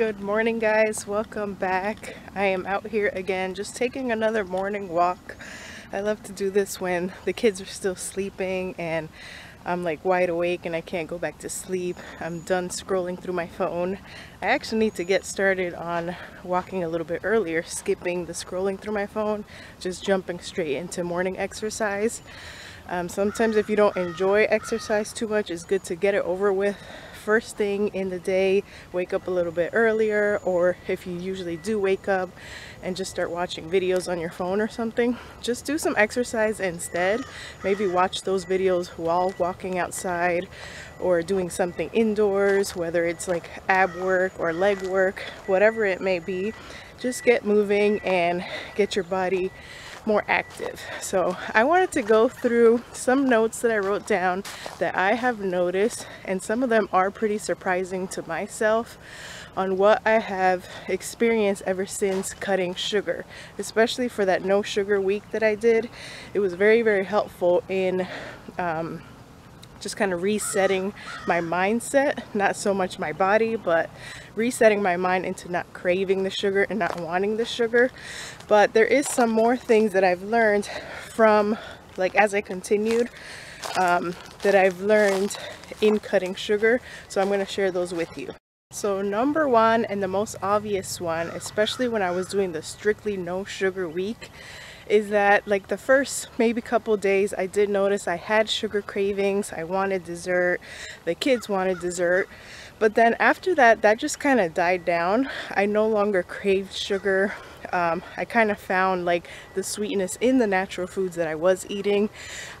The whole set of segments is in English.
Good morning guys, welcome back. I am out here again just taking another morning walk. I love to do this when the kids are still sleeping and I'm like wide awake and I can't go back to sleep. I'm done scrolling through my phone. I actually need to get started on walking a little bit earlier, skipping the scrolling through my phone, just jumping straight into morning exercise. Um, sometimes if you don't enjoy exercise too much, it's good to get it over with first thing in the day, wake up a little bit earlier, or if you usually do wake up and just start watching videos on your phone or something, just do some exercise instead. Maybe watch those videos while walking outside or doing something indoors, whether it's like ab work or leg work, whatever it may be. Just get moving and get your body more active. So I wanted to go through some notes that I wrote down that I have noticed and some of them are pretty surprising to myself on what I have experienced ever since cutting sugar, especially for that no sugar week that I did. It was very, very helpful in um, just kind of resetting my mindset, not so much my body, but resetting my mind into not craving the sugar and not wanting the sugar. But there is some more things that I've learned from, like as I continued, um, that I've learned in cutting sugar. So I'm going to share those with you. So number one and the most obvious one, especially when I was doing the strictly no sugar week, is that like the first maybe couple days I did notice I had sugar cravings I wanted dessert the kids wanted dessert. But then after that that just kind of died down. I no longer craved sugar. Um, I kind of found like the sweetness in the natural foods that I was eating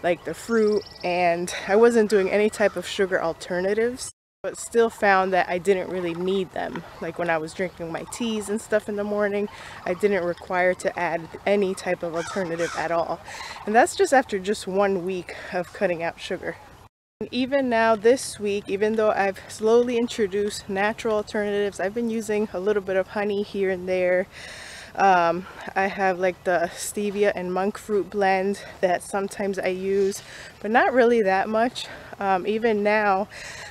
like the fruit and I wasn't doing any type of sugar alternatives but still found that I didn't really need them. Like when I was drinking my teas and stuff in the morning, I didn't require to add any type of alternative at all. And that's just after just one week of cutting out sugar. And even now this week, even though I've slowly introduced natural alternatives, I've been using a little bit of honey here and there. Um, I have like the stevia and monk fruit blend that sometimes I use, but not really that much. Um, even now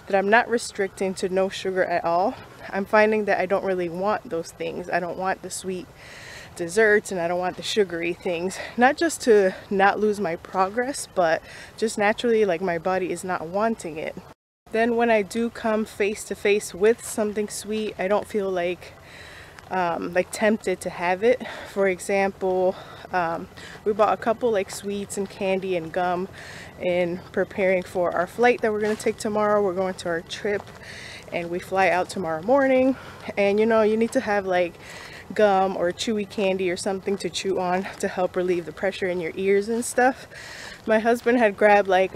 that I'm not restricting to no sugar at all, I'm finding that I don't really want those things. I don't want the sweet desserts and I don't want the sugary things. Not just to not lose my progress, but just naturally like my body is not wanting it. Then when I do come face to face with something sweet, I don't feel like um, like tempted to have it. For example, um, we bought a couple like sweets and candy and gum in preparing for our flight that we're going to take tomorrow. We're going to our trip and we fly out tomorrow morning and you know you need to have like gum or chewy candy or something to chew on to help relieve the pressure in your ears and stuff. My husband had grabbed like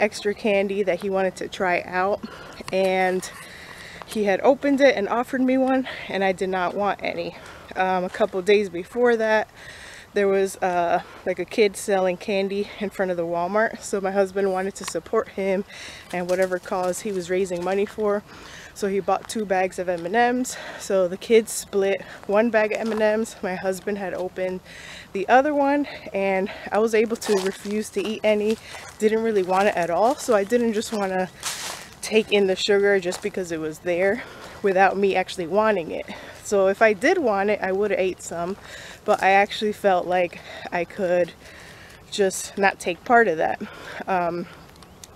extra candy that he wanted to try out and he had opened it and offered me one and I did not want any. Um, a couple days before that there was uh, like a kid selling candy in front of the Walmart so my husband wanted to support him and whatever cause he was raising money for so he bought two bags of M&Ms so the kids split one bag of M&Ms my husband had opened the other one and I was able to refuse to eat any didn't really want it at all so I didn't just want to take in the sugar just because it was there without me actually wanting it. So if I did want it, I would have ate some, but I actually felt like I could just not take part of that. Um,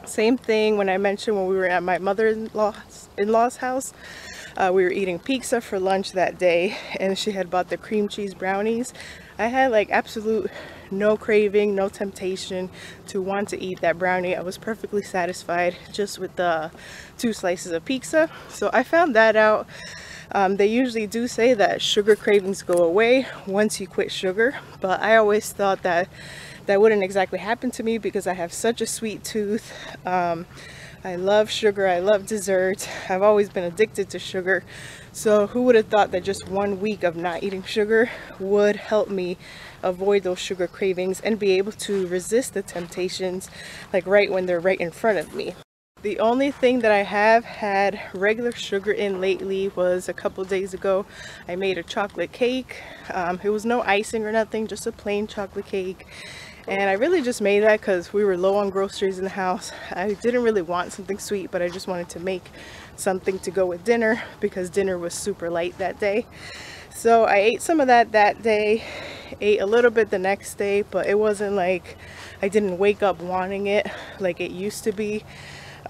same thing when I mentioned when we were at my mother-in-law's in -law's house. Uh, we were eating pizza for lunch that day and she had bought the cream cheese brownies. I had like absolute no craving, no temptation to want to eat that brownie. I was perfectly satisfied just with the two slices of pizza. So I found that out. Um, they usually do say that sugar cravings go away once you quit sugar, but I always thought that that wouldn't exactly happen to me because I have such a sweet tooth. Um, I love sugar, I love dessert. I've always been addicted to sugar. So who would have thought that just one week of not eating sugar would help me avoid those sugar cravings and be able to resist the temptations like right when they're right in front of me. The only thing that I have had regular sugar in lately was a couple days ago. I made a chocolate cake. Um, it was no icing or nothing, just a plain chocolate cake and I really just made that because we were low on groceries in the house I didn't really want something sweet but I just wanted to make something to go with dinner because dinner was super light that day so I ate some of that that day ate a little bit the next day but it wasn't like I didn't wake up wanting it like it used to be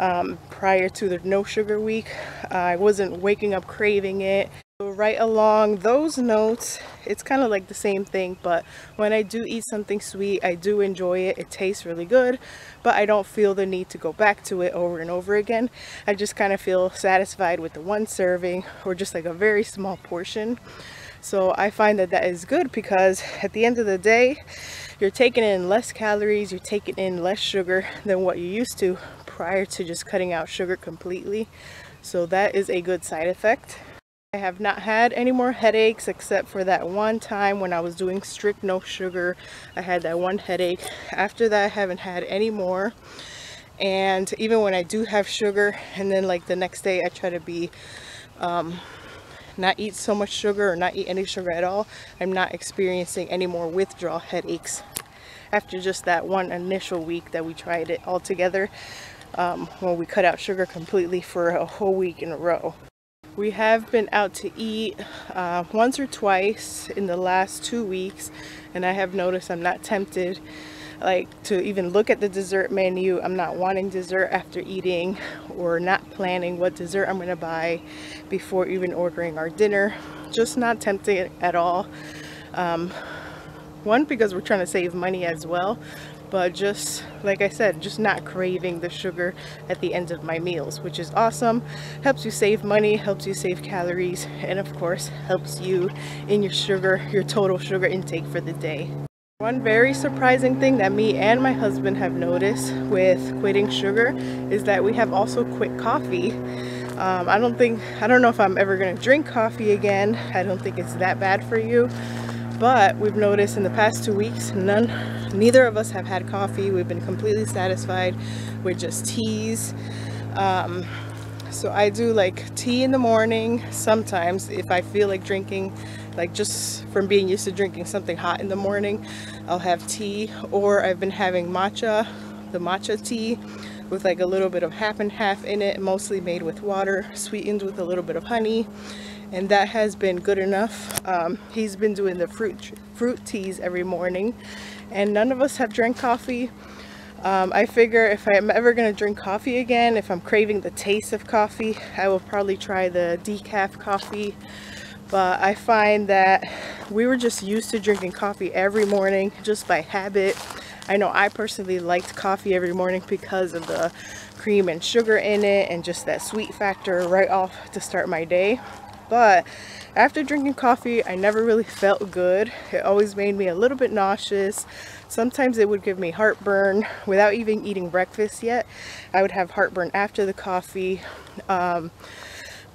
um, prior to the no sugar week. I wasn't waking up craving it. Right along those notes it's kind of like the same thing but when I do eat something sweet I do enjoy it. It tastes really good but I don't feel the need to go back to it over and over again. I just kind of feel satisfied with the one serving or just like a very small portion so I find that that is good because at the end of the day you're taking in less calories you're taking in less sugar than what you used to prior to just cutting out sugar completely so that is a good side effect I have not had any more headaches except for that one time when I was doing strict no sugar. I had that one headache. After that, I haven't had any more. And even when I do have sugar, and then like the next day I try to be, um, not eat so much sugar or not eat any sugar at all, I'm not experiencing any more withdrawal headaches after just that one initial week that we tried it all together um, when we cut out sugar completely for a whole week in a row. We have been out to eat uh, once or twice in the last two weeks and I have noticed I'm not tempted like to even look at the dessert menu. I'm not wanting dessert after eating or not planning what dessert I'm going to buy before even ordering our dinner. Just not tempted at all. Um, one because we're trying to save money as well but just like I said just not craving the sugar at the end of my meals which is awesome helps you save money helps you save calories and of course helps you in your sugar your total sugar intake for the day one very surprising thing that me and my husband have noticed with quitting sugar is that we have also quit coffee. Um, I don't think I don't know if I'm ever gonna drink coffee again. I don't think it's that bad for you. But we've noticed in the past two weeks none neither of us have had coffee. We've been completely satisfied with just teas. Um, so I do like tea in the morning sometimes if I feel like drinking like just from being used to drinking something hot in the morning I'll have tea or I've been having matcha the matcha tea with like a little bit of half and half in it mostly made with water sweetened with a little bit of honey and that has been good enough. Um, he's been doing the fruit fruit teas every morning and none of us have drank coffee. Um, I figure if I'm ever going to drink coffee again, if I'm craving the taste of coffee, I will probably try the decaf coffee. But I find that we were just used to drinking coffee every morning just by habit. I know I personally liked coffee every morning because of the cream and sugar in it and just that sweet factor right off to start my day but after drinking coffee I never really felt good it always made me a little bit nauseous sometimes it would give me heartburn without even eating breakfast yet. I would have heartburn after the coffee. Um,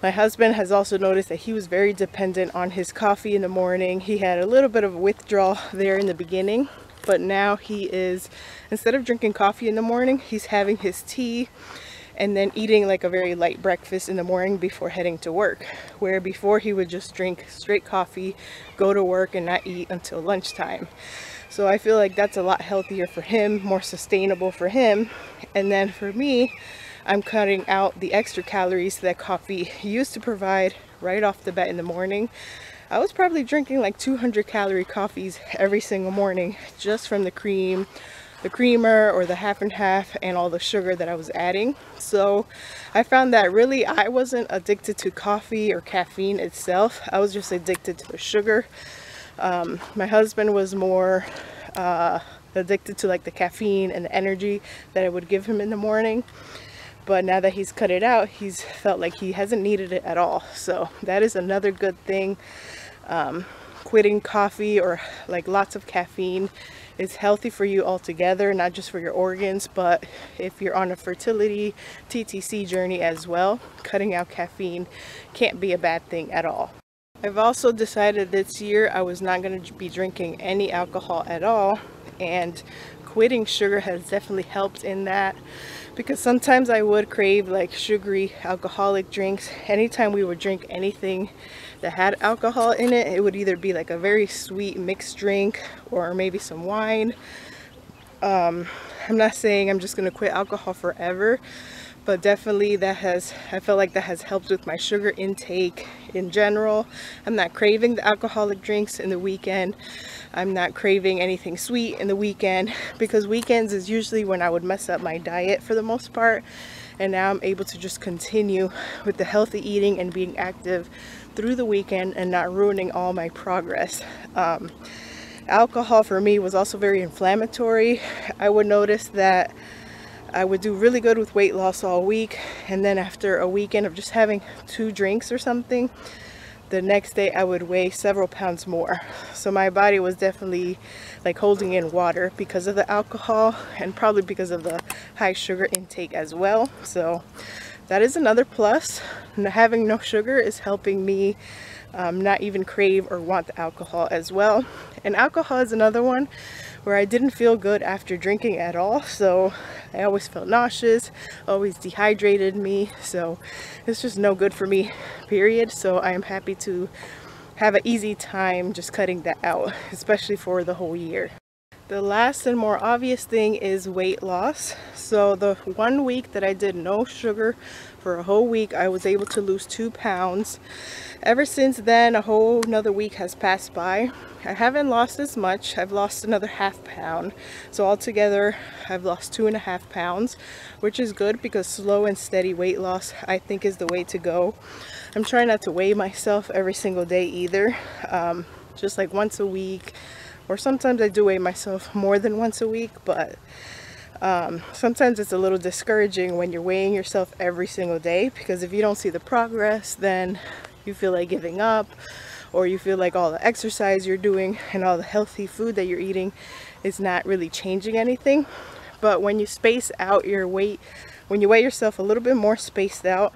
my husband has also noticed that he was very dependent on his coffee in the morning. He had a little bit of withdrawal there in the beginning but now he is instead of drinking coffee in the morning he's having his tea and then eating like a very light breakfast in the morning before heading to work where before he would just drink straight coffee go to work and not eat until lunchtime so I feel like that's a lot healthier for him more sustainable for him and then for me I'm cutting out the extra calories that coffee used to provide right off the bat in the morning I was probably drinking like 200 calorie coffees every single morning just from the cream the creamer or the half and half and all the sugar that I was adding. So I found that really I wasn't addicted to coffee or caffeine itself. I was just addicted to the sugar. Um, my husband was more uh, addicted to like the caffeine and the energy that I would give him in the morning. But now that he's cut it out, he's felt like he hasn't needed it at all. So that is another good thing. Um, quitting coffee or like lots of caffeine is healthy for you altogether not just for your organs but if you're on a fertility TTC journey as well cutting out caffeine can't be a bad thing at all I've also decided this year I was not going to be drinking any alcohol at all and quitting sugar has definitely helped in that because sometimes I would crave like sugary alcoholic drinks. Anytime we would drink anything that had alcohol in it it would either be like a very sweet mixed drink or maybe some wine. Um, I'm not saying I'm just going to quit alcohol forever, but definitely that has, I feel like that has helped with my sugar intake in general. I'm not craving the alcoholic drinks in the weekend. I'm not craving anything sweet in the weekend because weekends is usually when I would mess up my diet for the most part. And now I'm able to just continue with the healthy eating and being active through the weekend and not ruining all my progress. Um, alcohol for me was also very inflammatory. I would notice that I would do really good with weight loss all week and then after a weekend of just having two drinks or something the next day I would weigh several pounds more. So my body was definitely like holding in water because of the alcohol and probably because of the high sugar intake as well. So that is another plus. Having no sugar is helping me um, not even crave or want the alcohol as well. And alcohol is another one where I didn't feel good after drinking at all. So I always felt nauseous always dehydrated me. So it's just no good for me period. So I am happy to have an easy time just cutting that out especially for the whole year the last and more obvious thing is weight loss. So the one week that I did no sugar for a whole week, I was able to lose two pounds. Ever since then, a whole another week has passed by. I haven't lost as much. I've lost another half pound. So altogether, I've lost two and a half pounds, which is good because slow and steady weight loss, I think is the way to go. I'm trying not to weigh myself every single day either. Um, just like once a week or sometimes I do weigh myself more than once a week but um, sometimes it's a little discouraging when you're weighing yourself every single day because if you don't see the progress then you feel like giving up or you feel like all the exercise you're doing and all the healthy food that you're eating is not really changing anything. But when you space out your weight when you weigh yourself a little bit more spaced out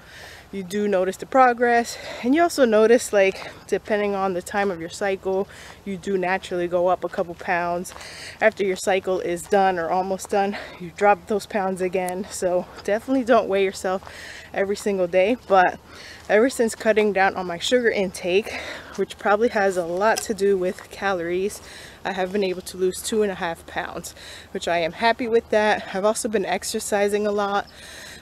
you do notice the progress. And you also notice like depending on the time of your cycle you do naturally go up a couple pounds. After your cycle is done or almost done you drop those pounds again. So definitely don't weigh yourself every single day. But ever since cutting down on my sugar intake which probably has a lot to do with calories I have been able to lose two and a half pounds which I am happy with that. I've also been exercising a lot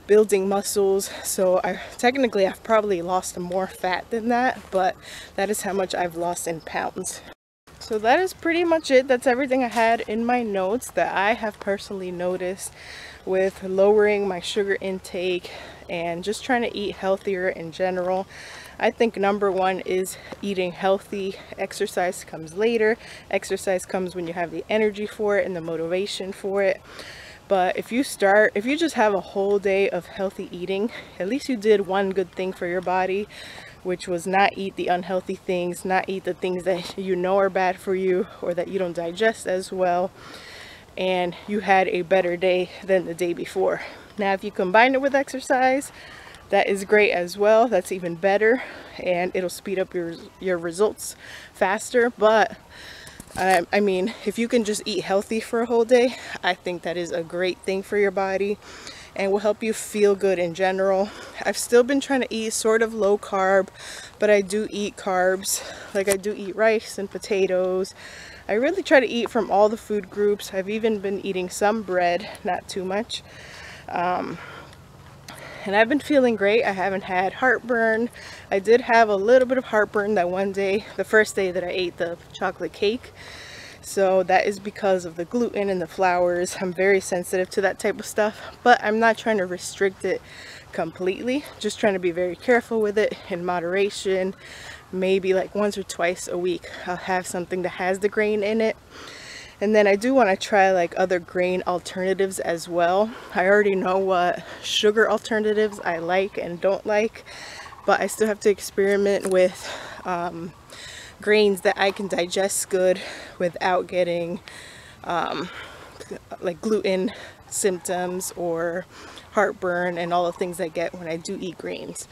building muscles so I technically I've probably lost more fat than that but that is how much I've lost in pounds. So that is pretty much it. That's everything I had in my notes that I have personally noticed with lowering my sugar intake and just trying to eat healthier in general. I think number one is eating healthy. Exercise comes later. Exercise comes when you have the energy for it and the motivation for it but if you start if you just have a whole day of healthy eating at least you did one good thing for your body which was not eat the unhealthy things not eat the things that you know are bad for you or that you don't digest as well and you had a better day than the day before. Now if you combine it with exercise that is great as well. That's even better and it'll speed up your your results faster. But um, I mean, if you can just eat healthy for a whole day, I think that is a great thing for your body and will help you feel good in general. I've still been trying to eat sort of low carb, but I do eat carbs. Like I do eat rice and potatoes. I really try to eat from all the food groups. I've even been eating some bread, not too much. Um, and I've been feeling great. I haven't had heartburn. I did have a little bit of heartburn that one day, the first day that I ate the chocolate cake. So that is because of the gluten and the flours. I'm very sensitive to that type of stuff, but I'm not trying to restrict it completely. Just trying to be very careful with it in moderation. Maybe like once or twice a week, I'll have something that has the grain in it and then I do want to try like other grain alternatives as well. I already know what sugar alternatives I like and don't like, but I still have to experiment with um, grains that I can digest good without getting um, like gluten symptoms or heartburn and all the things I get when I do eat grains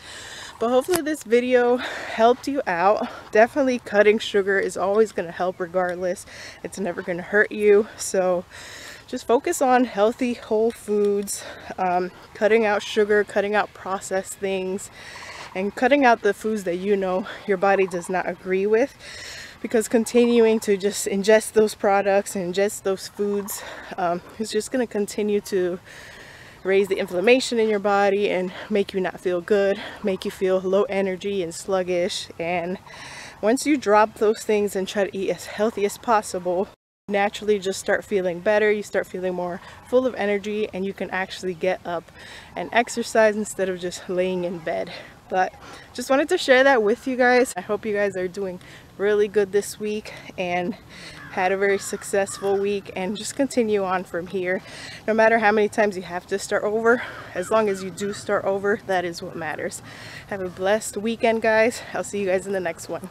but hopefully this video helped you out. Definitely cutting sugar is always going to help regardless. It's never going to hurt you. So just focus on healthy whole foods um, cutting out sugar cutting out processed things and cutting out the foods that you know your body does not agree with. Because continuing to just ingest those products and ingest those foods um, is just going to continue to raise the inflammation in your body and make you not feel good, make you feel low energy and sluggish. And once you drop those things and try to eat as healthy as possible, naturally just start feeling better. You start feeling more full of energy and you can actually get up and exercise instead of just laying in bed. But just wanted to share that with you guys. I hope you guys are doing really good this week and had a very successful week and just continue on from here. No matter how many times you have to start over as long as you do start over that is what matters. Have a blessed weekend guys. I'll see you guys in the next one